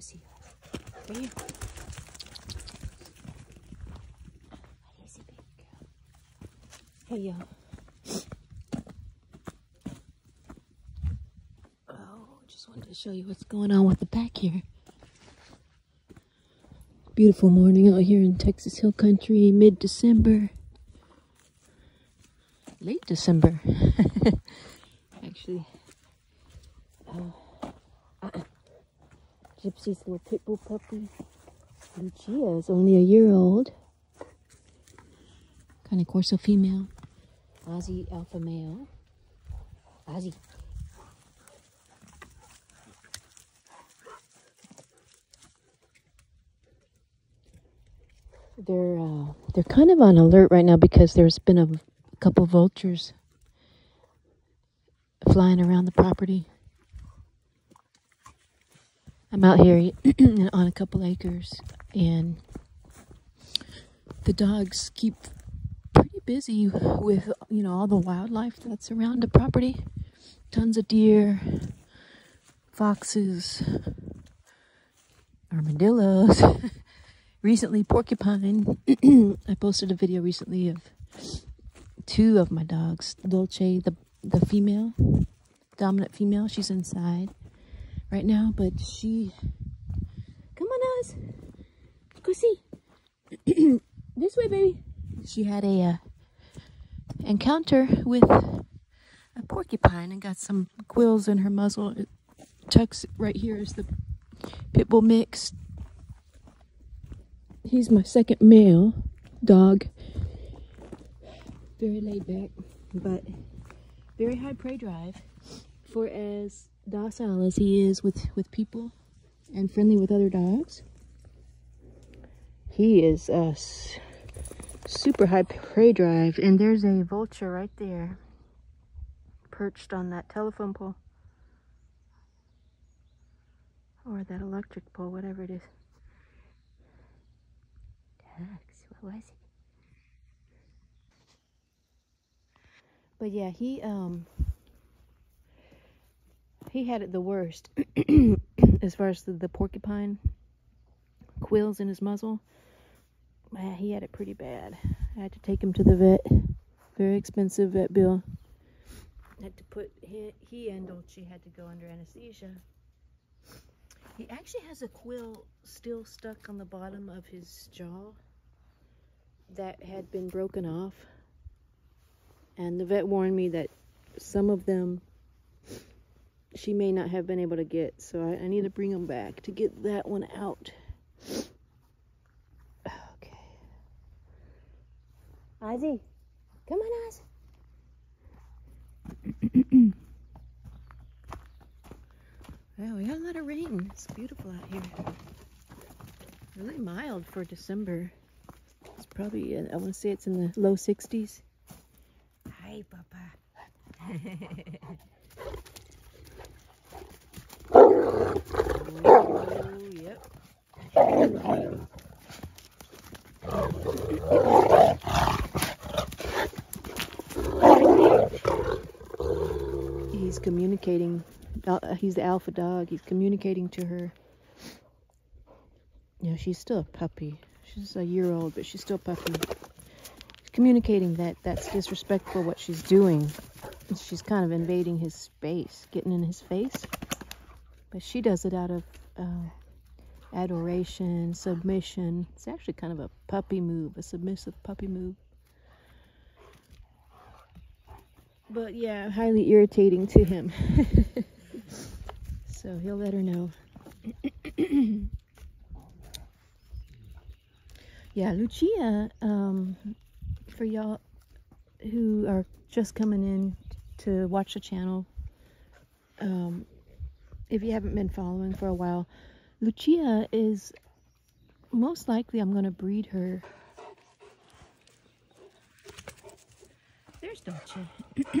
see. Right here. Yes, baby girl. Hey, y'all. Oh, just wanted to show you what's going on with the back here. Beautiful morning out here in Texas Hill Country, mid-December. Late December. Actually. Uh, Gypsy's little pit bull puppy. Lucia is only a year old. Cane Corso female. Ozzy alpha male. Ozzy. They're uh, they're kind of on alert right now because there's been a couple vultures flying around the property. I'm out here on a couple acres and the dogs keep pretty busy with, you know, all the wildlife that's around the property. Tons of deer, foxes, armadillos. recently, porcupine. I posted a video recently of two of my dogs. Dolce, the, the female, dominant female, she's inside right now, but she, come on, Oz, go see, this way, baby. She had a uh, encounter with a porcupine and got some quills in her muzzle. It Tux right here is the pit bull mix. He's my second male dog. Very laid back, but very high prey drive for as docile as he is with, with people and friendly with other dogs. He is a super high prey drive. And there's a vulture right there perched on that telephone pole. Or that electric pole, whatever it is. Ducks, what was it? But yeah, he um he had it the worst as far as the, the, porcupine quills in his muzzle. Man, he had it pretty bad. I had to take him to the vet. Very expensive vet bill. I had to put he, he and Dolce had to go under anesthesia. He actually has a quill still stuck on the bottom of his jaw that had been broken off. And the vet warned me that some of them she may not have been able to get. So I, I need to bring them back to get that one out. Okay. Ozzy, come on, Oz. well, we got a lot of rain. It's beautiful out here. Really mild for December. It's probably, uh, I want to say it's in the low 60s. Hi, Papa. yep. He's communicating. Uh, he's the alpha dog. He's communicating to her. You know, she's still a puppy. She's a year old, but she's still a puppy. He's communicating that that's disrespectful what she's doing. She's kind of invading his space, getting in his face. But she does it out of uh, adoration, submission. It's actually kind of a puppy move, a submissive puppy move. But yeah, highly irritating to him. so he'll let her know. yeah, Lucia, um, for y'all who are just coming in to watch the channel, um, if you haven't been following for a while, Lucia is most likely I'm going to breed her. There's Dolce.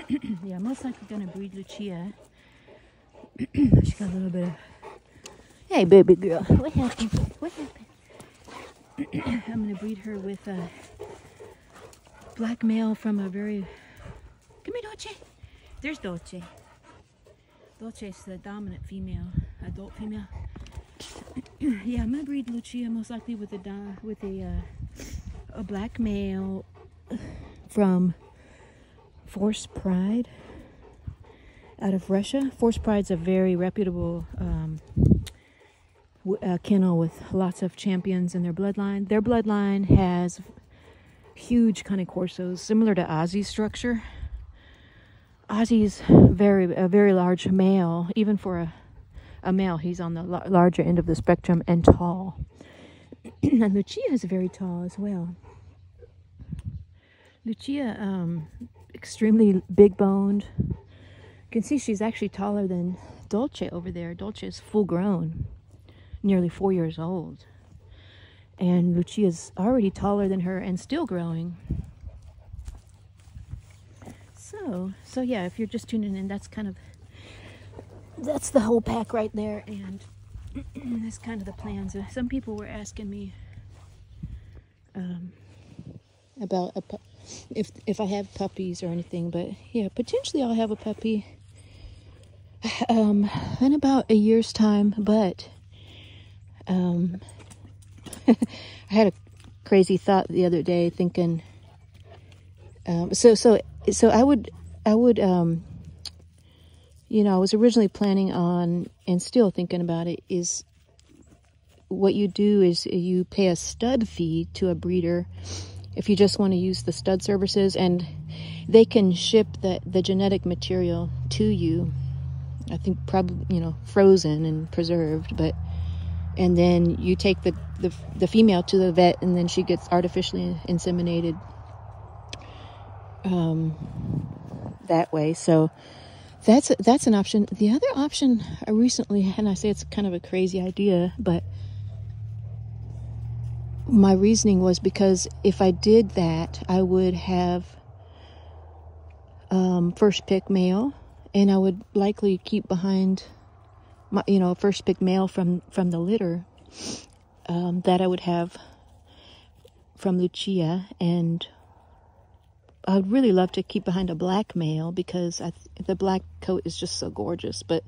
yeah, most likely going to breed Lucia. She got a little bit of... Hey, baby girl. What happened? What happened? I'm going to breed her with a black male from a very... Come here, Dolce. There's Dolce. Dolce is the dominant female, adult female. yeah, I'm gonna breed Lucia most likely with a with a uh, a black male from Force Pride out of Russia. Force Pride's a very reputable um, uh, kennel with lots of champions in their bloodline. Their bloodline has huge Cane Corsos, similar to Ozzy's structure. Ozzy's very a very large male, even for a a male. He's on the larger end of the spectrum and tall. and Lucia is very tall as well. Lucia, um, extremely big boned. You can see she's actually taller than Dolce over there. Dolce is full grown, nearly four years old. And Lucia's already taller than her and still growing. So, so yeah, if you're just tuning in, that's kind of that's the whole pack right there and that's kind of the plans some people were asking me um, about a if if I have puppies or anything but yeah potentially I'll have a puppy um, in about a year's time but um, I had a crazy thought the other day thinking um, so so so I would I would um, you know, I was originally planning on, and still thinking about it, is what you do is you pay a stud fee to a breeder if you just want to use the stud services, and they can ship the, the genetic material to you. I think probably, you know, frozen and preserved, but and then you take the, the, the female to the vet and then she gets artificially inseminated um, that way. So, that's that's an option. The other option I recently, and I say it's kind of a crazy idea, but my reasoning was because if I did that, I would have um, first pick male, and I would likely keep behind my, you know, first pick male from from the litter um, that I would have from Lucia and I would really love to keep behind a black male because I, the black coat is just so gorgeous. But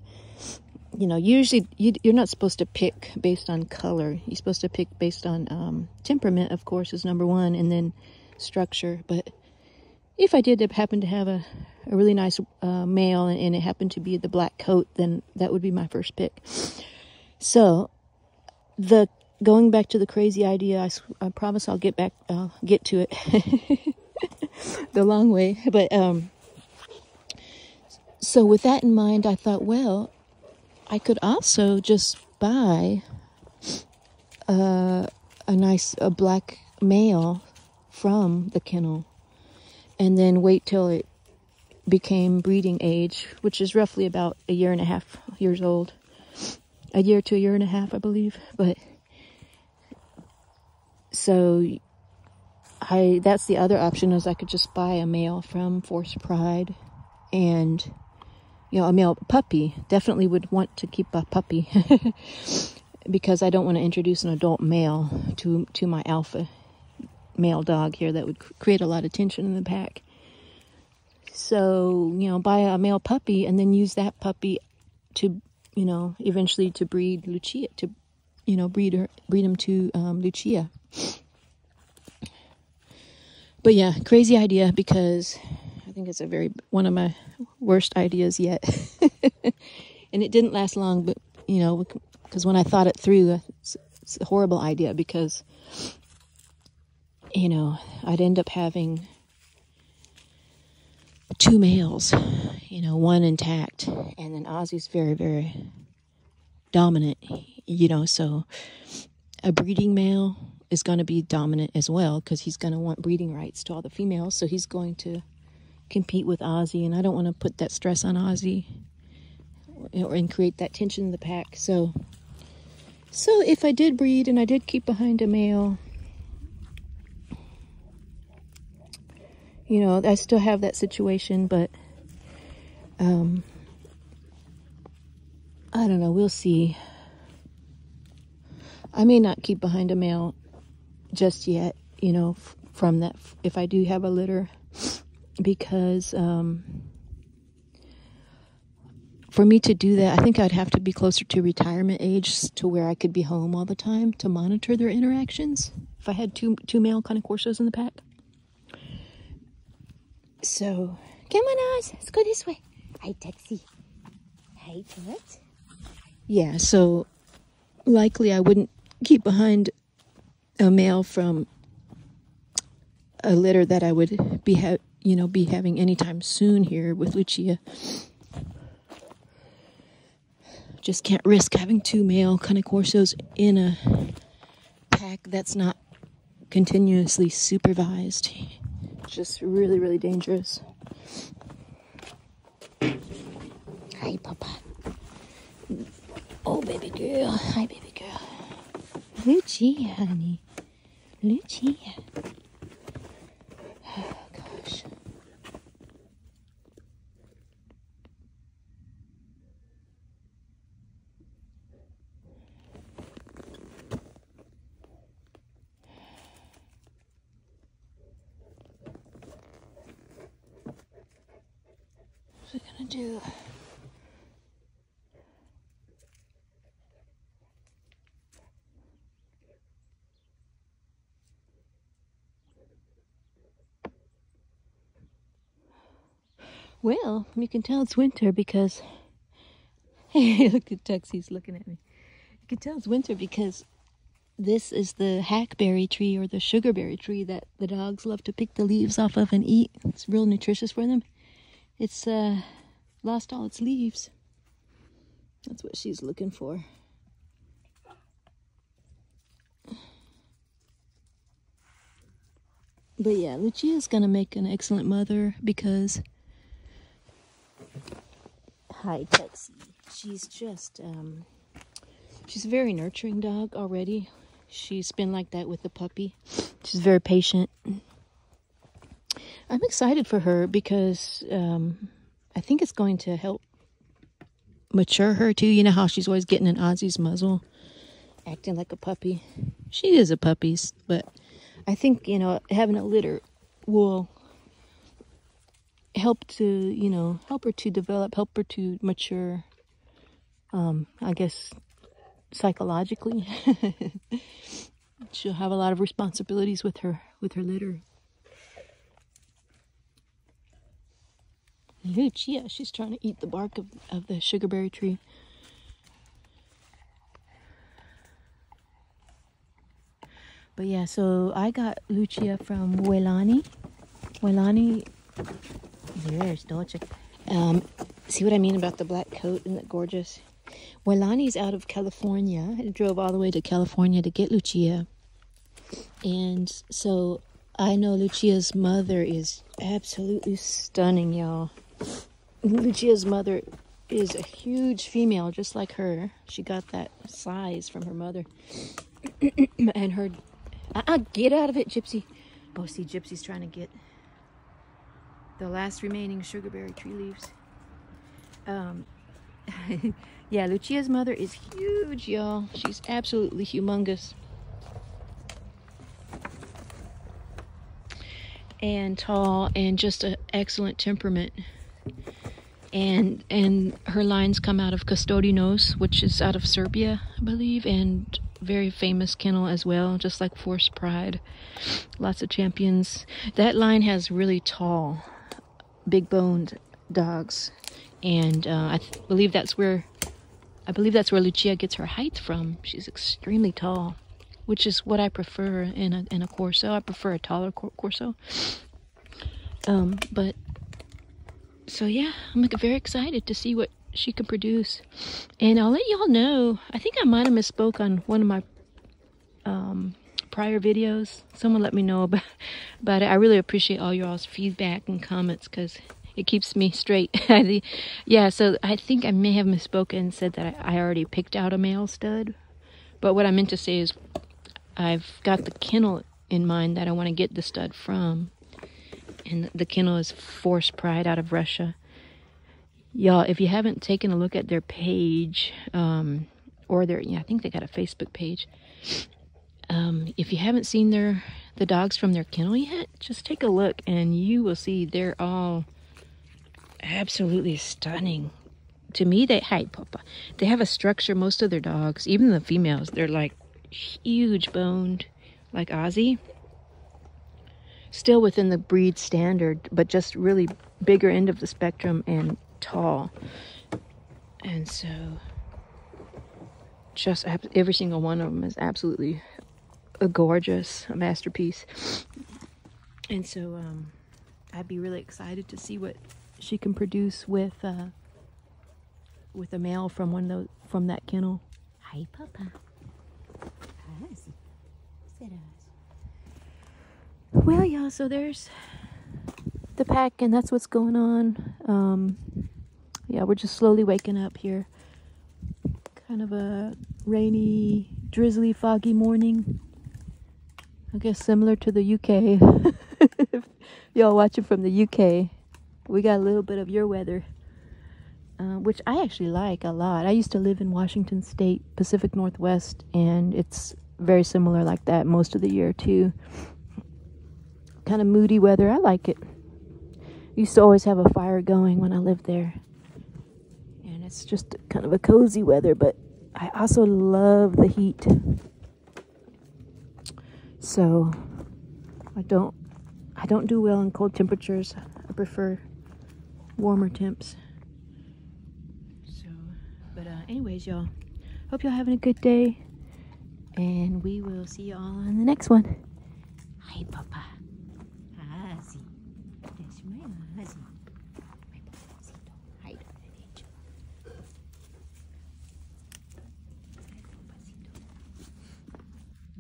you know, usually you, are not supposed to pick based on color. You're supposed to pick based on um, temperament, of course, is number one, and then structure. But if I did happen to have a, a really nice uh, male and, and, it happened to be the black coat, then that would be my first pick. So, the going back to the crazy idea, I, I promise I'll get back, I'll get to it. the long way. But um, so with that in mind, I thought, well, I could also just buy a, a nice a black male from the kennel, and then wait till it became breeding age, which is roughly about a year and a half years old, a year to a year and a half, I believe. But so I that's the other option is I could just buy a male from Force Pride and you know a male puppy. Definitely would want to keep a puppy because I don't want to introduce an adult male to to my alpha male dog here that would create a lot of tension in the pack so you know buy a male puppy and then use that puppy to you know eventually to breed Lucia to you know breed her breed him to um, Lucia but yeah, crazy idea because I think it's a very one of my worst ideas yet. and it didn't last long, but you know, because when I thought it through, it's, it's a horrible idea because you know, I'd end up having two males, you know, one intact, and then Ozzy's very, very dominant, you know, so a breeding male is going to be dominant as well because he's going to want breeding rights to all the females. So he's going to compete with Ozzy, and I don't want to put that stress on Ozzy or, and create that tension in the pack. So, so if I did breed and I did keep behind a male, you know, I still have that situation, but um, I don't know. We'll see. I may not keep behind a male just yet, you know, from that, if I do have a litter, because um, for me to do that, I think I'd have to be closer to retirement age to where I could be home all the time to monitor their interactions. If I had two two male Cane Corsos in the pack. So, come on, Oz. Let's go this way. Hi, Tuxie. Hi, what? Yeah, so likely I wouldn't keep behind a male from a litter that I would be ha- you know be having anytime soon here with Lucia. Just can't risk having two male Corsos in a pack that's not continuously supervised. Just really, really dangerous. Hi, Papa. Oh, baby girl. Hi, baby girl. Lucia, honey. Lucia. It gonna do? Well, you can tell it's winter because. Hey, look at Tuxie's looking at me. You can tell it's winter because this is the hackberry tree or the sugarberry tree that the dogs love to pick the leaves off of and eat. It's real nutritious for them. It's uh, lost all its leaves. That's what she's looking for. But yeah, Lucia's gonna make an excellent mother because hi Tuxie. She's just um she's a very nurturing dog already. She's been like that with the puppy. She's very patient. I'm excited for her because um I think it's going to help mature her too. You know how she's always getting in Ozzy's muzzle, acting like a puppy. She is a puppy, but I think you know having a litter will help to you know help her to develop, help her to mature. Um, I guess psychologically, she'll have a lot of responsibilities with her with her litter. Lucia, she's trying to eat the bark of, of the sugarberry tree. But yeah, so I got Lucia from Welani. Welani, there's Dolce. Um, see what I mean about the black coat? Isn't it gorgeous? Welani's out of California. I drove all the way to California to get Lucia. And so I know Lucia's mother is absolutely stunning, y'all. Lucia's mother is a huge female, just like her. She got that size from her mother. and her. Uh-uh, get out of it, Gypsy. Oh, see, Gypsy's trying to get the last remaining sugarberry tree leaves. Um, yeah, Lucia's mother is huge, y'all. She's absolutely humongous. And tall and just an excellent temperament and and her lines come out of Custodinos, which is out of Serbia, I believe, and very famous kennel as well, just like Force Pride. Lots of champions. That line has really tall, big boned dogs, and uh, I believe that's where I believe that's where Lucia gets her height from. She's extremely tall, which is what I prefer in a in a corso. I prefer a taller cor- corso. Um, but so yeah, I'm like very excited to see what she can produce, and I'll let y'all know. I think I might have misspoke on one of my um, prior videos. Someone let me know about about it. I really appreciate all y'all's feedback and comments because it keeps me straight. yeah, so I think I may have misspoken and said that I, I already picked out a male stud, but what I meant to say is I've got the kennel in mind that I want to get the stud from and the kennel is Force Pride out of Russia. Y'all, if you haven't taken a look at their page, um, or their, yeah, I think they got a Facebook page. Um, if you haven't seen their the dogs from their kennel yet, just take a look and you will see they're all absolutely stunning to me, they hi Papa. They have a structure. Most of their dogs, even the females, they're like huge boned, like Ozzy. Still within the breed standard, but just really bigger end of the spectrum and tall. And so, just every single one of them is absolutely a gorgeous a masterpiece. And so, um, I'd be really excited to see what she can produce with uh, with a male from one of those from that kennel. Hi, Papa. Well, yeah. So there's the pack, and that's what's going on. Um, yeah, we're just slowly waking up here. Kind of a rainy, drizzly, foggy morning. I guess similar to the UK. if y'all watching from the UK, we got a little bit of your weather, uh, which I actually like a lot. I used to live in Washington State, Pacific Northwest, and it's very similar like that most of the year too. Kind of moody weather. I like it. Used to always have a fire going when I lived there. And it's just kind of a cozy weather, but I also love the heat. So I don't I don't do well in cold temperatures. I prefer warmer temps. So, but uh, anyways, y'all, hope y'all having a good day. And we will see y'all on the next one. Hi, Papa.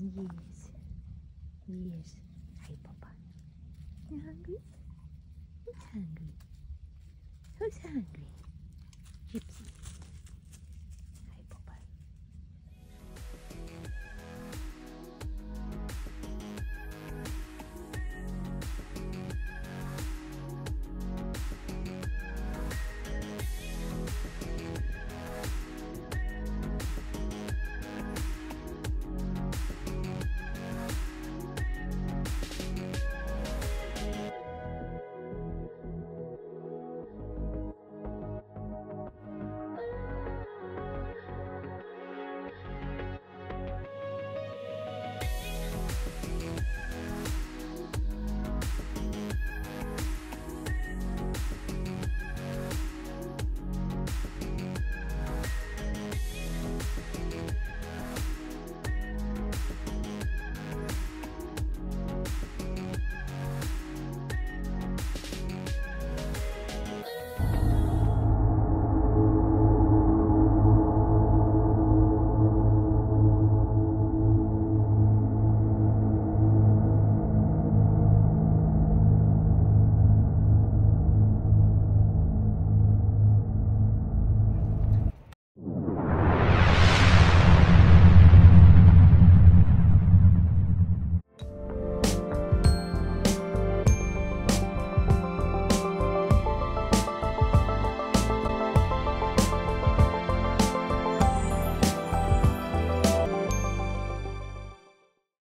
Yes. Yes. Hi, Papa. You hungry? Who's hungry? Who's hungry? Gypsy.